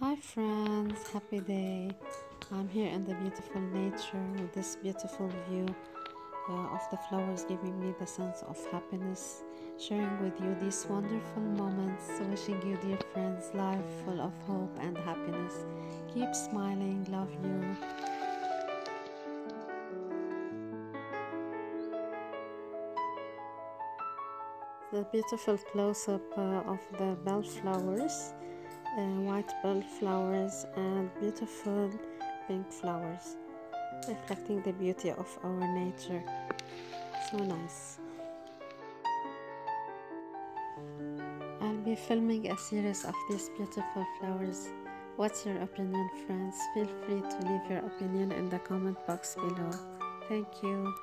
Hi friends, happy day. I'm here in the beautiful nature with this beautiful view uh, of the flowers giving me the sense of happiness. Sharing with you these wonderful moments, wishing you, dear friends, life full of hope and happiness. Keep smiling, love you. The beautiful close up uh, of the bellflowers uh, white bell flowers and beautiful pink flowers reflecting the beauty of our nature. So nice. I'll be filming a series of these beautiful flowers. What's your opinion friends? Feel free to leave your opinion in the comment box below. Thank you